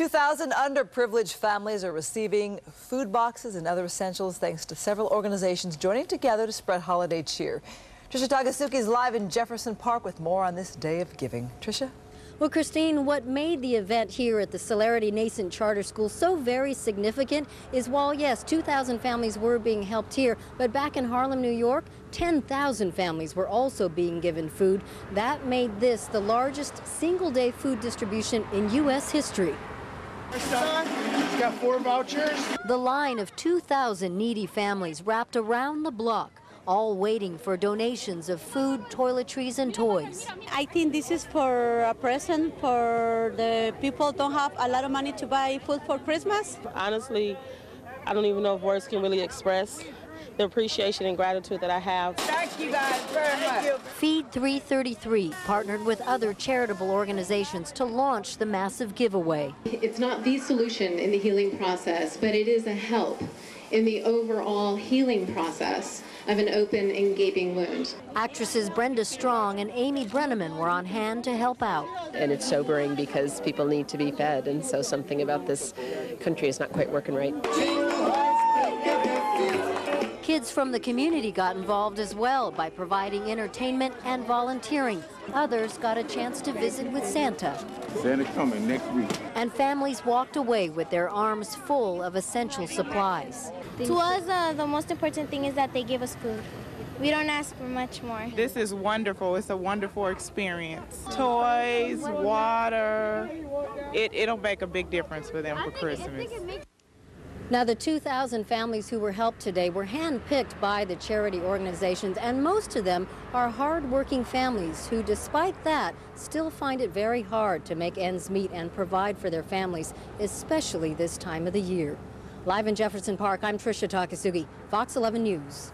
2,000 underprivileged families are receiving food boxes and other essentials thanks to several organizations joining together to spread holiday cheer. Trisha Takasugi is live in Jefferson Park with more on this day of giving. Trisha? Well, Christine, what made the event here at the Celerity Nascent Charter School so very significant is while, yes, 2,000 families were being helped here, but back in Harlem, New York, 10,000 families were also being given food. That made this the largest single day food distribution in U.S. history. Got four vouchers. The line of 2,000 needy families wrapped around the block all waiting for donations of food, toiletries, and toys. I think this is for a present for the people don't have a lot of money to buy food for Christmas. Honestly, I don't even know if words can really express the appreciation and gratitude that I have. Thank you guys very much. Feed 333 partnered with other charitable organizations to launch the massive giveaway. It's not the solution in the healing process, but it is a help in the overall healing process of an open and gaping wound. Actresses Brenda Strong and Amy Brenneman were on hand to help out. And it's sobering because people need to be fed, and so something about this country is not quite working right. Kids from the community got involved as well by providing entertainment and volunteering. Others got a chance to visit with Santa. Santa coming next week. And families walked away with their arms full of essential supplies. To us, uh, the most important thing is that they give us food. We don't ask for much more. This is wonderful. It's a wonderful experience. Toys, water, it, it'll make a big difference for them for Christmas. Now, the 2,000 families who were helped today were handpicked by the charity organizations, and most of them are hardworking families who, despite that, still find it very hard to make ends meet and provide for their families, especially this time of the year. Live in Jefferson Park, I'm Trisha Takasugi, Fox 11 News.